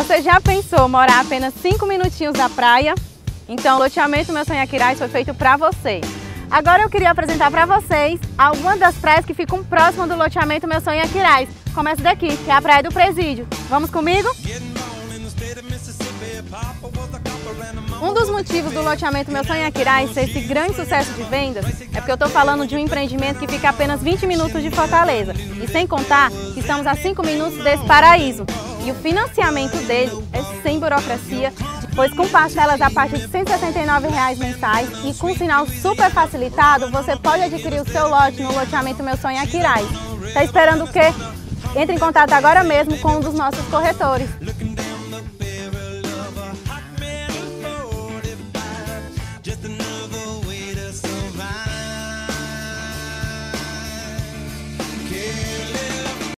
Você já pensou morar apenas 5 minutinhos da praia? Então, o loteamento Meu Sonho Aquiraz foi feito para você. Agora eu queria apresentar para vocês algumas das praias que ficam próximas do loteamento Meu Sonho Aquiraz. Começa daqui, que é a Praia do Presídio. Vamos comigo? Um dos motivos do loteamento Meu Sonho Aquiraz ser esse grande sucesso de vendas é porque eu estou falando de um empreendimento que fica a apenas 20 minutos de Fortaleza. E sem contar que estamos a 5 minutos desse paraíso. E o financiamento dele é sem burocracia, pois com parcelas a partir de 169 reais mensais e com sinal super facilitado, você pode adquirir o seu lote no loteamento Meu Sonho Aquiraz. Está esperando o quê? Entre em contato agora mesmo com um dos nossos corretores.